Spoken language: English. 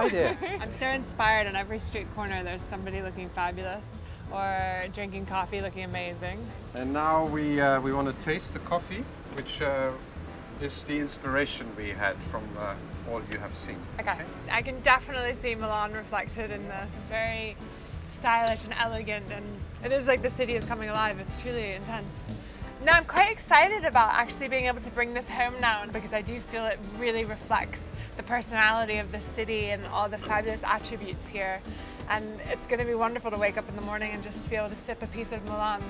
Hi there. I'm so inspired on every street corner there's somebody looking fabulous or drinking coffee looking amazing. And now we uh, we want to taste the coffee, which uh, is the inspiration we had from uh, all you have seen. Okay. I can definitely see Milan reflected in this. Very stylish and elegant and it is like the city is coming alive. It's truly intense. Now I'm quite excited about actually being able to bring this home now because I do feel it really reflects the personality of the city and all the fabulous attributes here. And it's going to be wonderful to wake up in the morning and just be able to sip a piece of Milan.